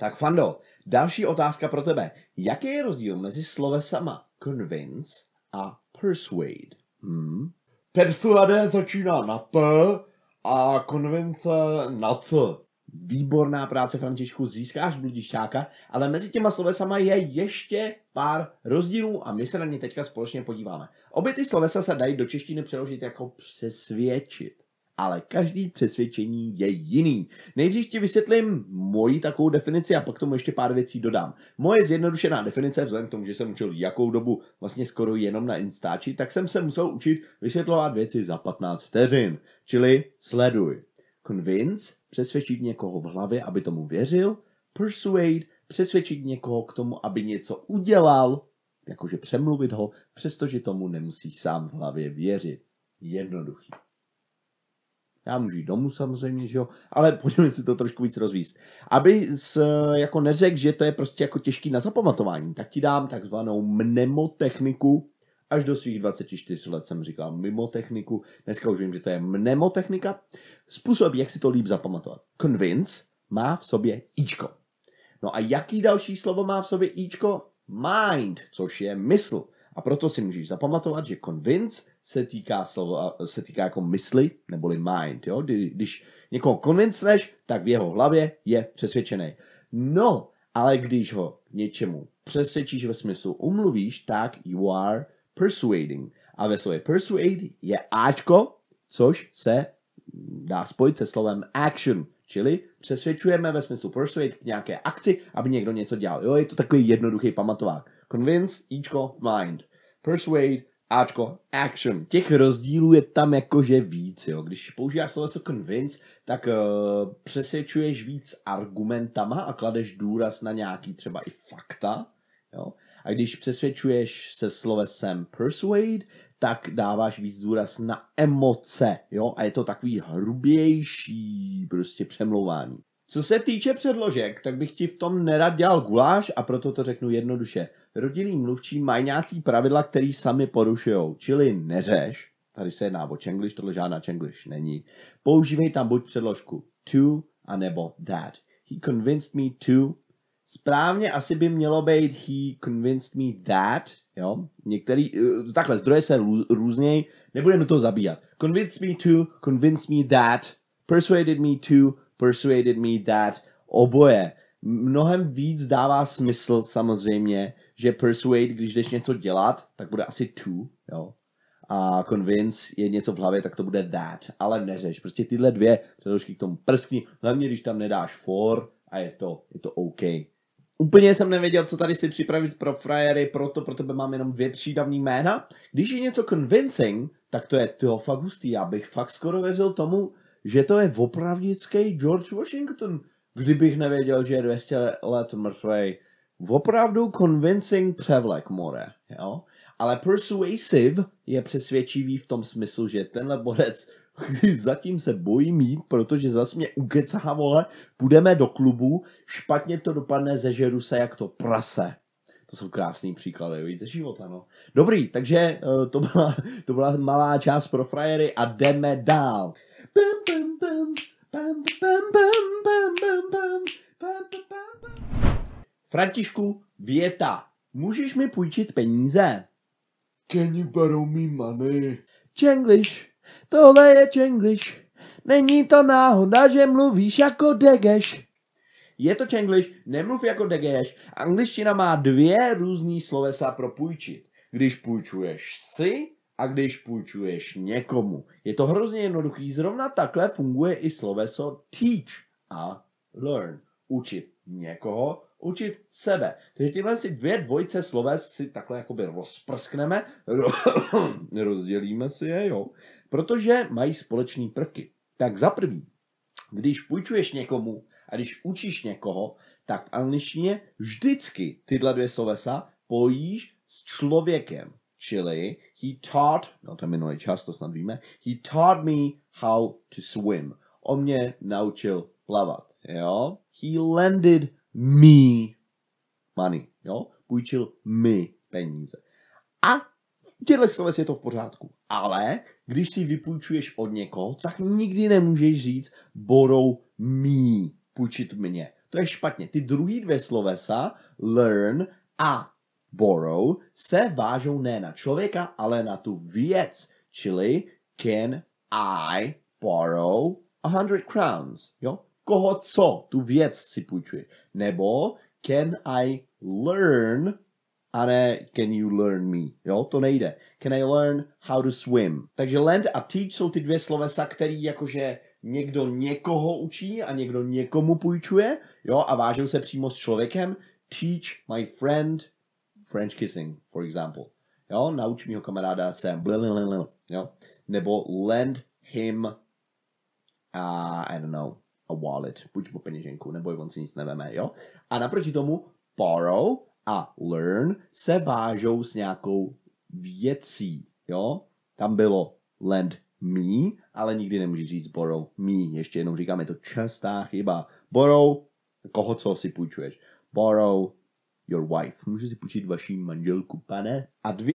Tak Fando, další otázka pro tebe. Jaký je rozdíl mezi slovesama convince a persuade? Hmm? Persuade začíná na P a convince na C. Výborná práce, Františku, získáš bludišťáka, ale mezi těma slovesama je ještě pár rozdílů a my se na ně teďka společně podíváme. Obě ty slovesa se dají do češtiny přeložit jako přesvědčit ale každý přesvědčení je jiný. Nejdřív ti vysvětlím moji takovou definici a pak tomu ještě pár věcí dodám. Moje zjednodušená definice, vzhledem k tomu, že jsem učil jakou dobu vlastně skoro jenom na Instači, tak jsem se musel učit vysvětlovat věci za 15 vteřin. Čili sleduj. Convince, přesvědčit někoho v hlavě, aby tomu věřil. Persuade, přesvědčit někoho k tomu, aby něco udělal, jakože přemluvit ho, přestože tomu nemusí sám v hlavě věřit. Jednoduchý. Já můžu jít domů samozřejmě, že jo, ale pojďme si to trošku víc rozvíst. Aby s, jako neřekl, že to je prostě jako těžký na zapamatování, tak ti dám takzvanou mnemotechniku. Až do svých 24 let jsem říkal mimotechniku, dneska už vím, že to je mnemotechnika. Způsob, jak si to líp zapamatovat. Convince má v sobě ičko. No a jaký další slovo má v sobě ičko? Mind, což je mysl. A proto si můžeš zapamatovat, že convince se týká, slova, se týká jako mysli, neboli mind. Jo? Když někoho konvincneš, tak v jeho hlavě je přesvědčený. No, ale když ho něčemu přesvědčíš ve smyslu umluvíš, tak you are persuading. A ve slově persuade je Ačko, což se dá spojit se slovem action, čili přesvědčujeme ve smyslu persuade k nějaké akci, aby někdo něco dělal. Jo, je to takový jednoduchý pamatovák. Convince, Ičko, mind. Persuade, Ačko, action. Těch rozdílů je tam jakože víc, jo. Když používáš sloveso convince, tak uh, přesvědčuješ víc argumentama a kladeš důraz na nějaký třeba i fakta, jo. A když přesvědčuješ se slovesem persuade, tak dáváš víc důraz na emoce, jo. A je to takový hrubější prostě přemlouvání. Co se týče předložek, tak bych ti v tom nerad dělal guláš a proto to řeknu jednoduše. Rodinný mluvčí mají nějaký pravidla, který sami porušují, čili neřeš, tady se jedná o čenglish, tohle žádná čenglish není. Používej tam buď předložku to, anebo that. He convinced me to. Správně asi by mělo být he convinced me that, jo. Některý, eh, takhle, zdroje se různějí, nebudeme to zabíjat. Convinced me to, convinced me that, persuaded me to, persuaded me that, oboje. Mnohem víc dává smysl samozřejmě, že persuade, když jdeš něco dělat, tak bude asi to, jo. A convince je něco v hlavě, tak to bude that, ale neřeš. Prostě tyhle dvě předložky k tomu prskni, hlavně když tam nedáš for a je to, je to OK. Úplně jsem nevěděl, co tady si připravit pro frajery, proto pro tebe mám jenom dvě přídavní jména. Když je něco convincing, tak to je to fakt hustý. Já bych fakt skoro věřil tomu, že to je opravdický George Washington, kdybych nevěděl, že je 200 let mrtvej. Opravdu convincing převlek, more, jo? Ale persuasive je přesvědčivý v tom smyslu, že tenhle borec zatím se bojí mít, protože zase mě ukecá, vole, půjdeme do klubu, špatně to dopadne, zežeru se jak to prase. To jsou krásný příklady, víc ze života, no. Dobrý, takže uh, to, byla, to byla malá část pro frajery a jdeme dál. Františku, věta. Můžeš mi půjčit peníze? Can you borrow me money? Čenglish. Tohle je Čenglish. Není to náhoda, že mluvíš jako degeš. Je to Čenglish, nemluv jako degeš. Angličtina má dvě různý slovesa pro půjčit. Když půjčuješ si, a když půjčuješ někomu. Je to hrozně jednoduchý. Zrovna takhle funguje i sloveso teach a learn. Učit někoho, učit sebe. Takže tyhle si dvě dvojce sloves si takhle jakoby rozprskneme, rozdělíme si je, jo, protože mají společné prvky. Tak za prvý, když půjčuješ někomu a když učíš někoho, tak v angličtině vždycky tyhle dvě slovesa pojíš s člověkem. Čili he taught, no to je minulý čas, to snad víme, he taught me how to swim. On mě naučil plavat, jo. He lended me money, jo. Půjčil mi peníze. A v těchto sloves je to v pořádku. Ale když si vypůjčuješ od někoho, tak nikdy nemůžeš říct borrow me, půjčit mě. To je špatně. Ty druhý dvě slovesa, learn a borrow, se vážou ne na člověka, ale na tu věc. Čili can I borrow a hundred crowns? Jo? Koho co? Tu věc si půjčuje. Nebo can I learn a ne can you learn me. Jo, to nejde. Can I learn how to swim? Takže lend a teach jsou ty dvě slovesa, který jakože někdo někoho učí a někdo někomu půjčuje, jo, a vážou se přímo s člověkem. Teach my friend French kissing, for example. Jo, nauč mýho kamaráda se blablabla, jo. Nebo lend him uh, I don't know, a wallet, půjč mu peněženku, nebo on si nic neveme, jo. A naproti tomu borrow a learn se vážou s nějakou věcí, jo. Tam bylo lend me, ale nikdy nemůžeš říct borrow me. Ještě jenom říkáme to častá chyba. Borrow, koho co si půjčuješ. Borrow your wife. Můžeš si půjčit vaší manželku, pane? A dvě